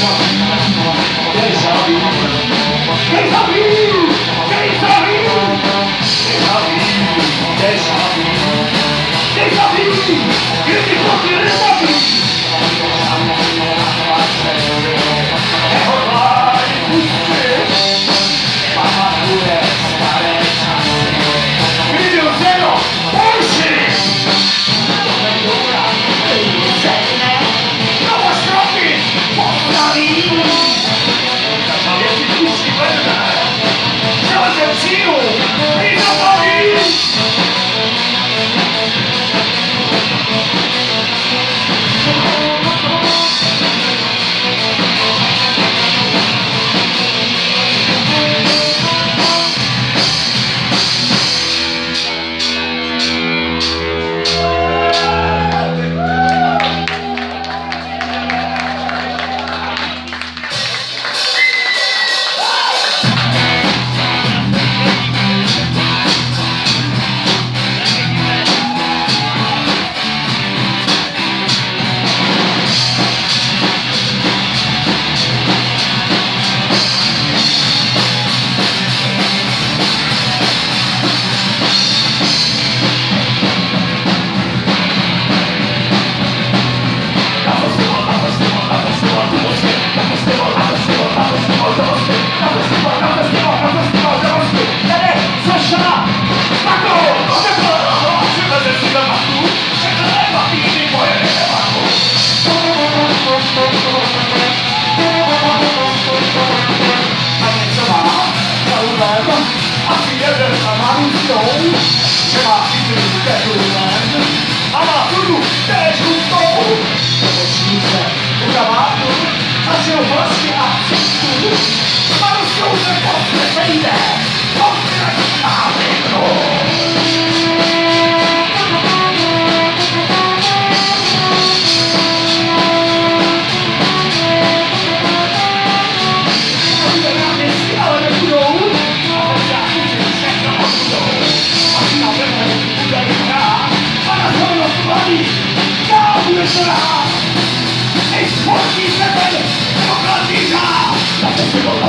Quem sorriu? Quem sorriu? Quem sorriu? Quem sorriu? Up the other, I'm on the stone. Come on, keep it special, man.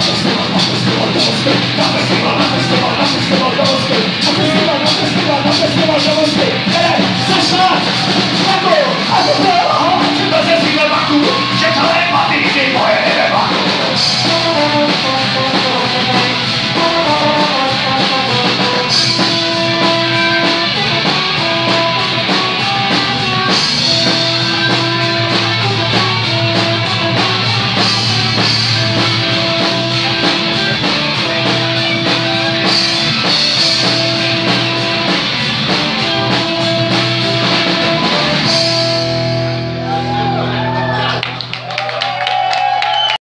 して私して私して私して